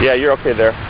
Yeah, you're okay there.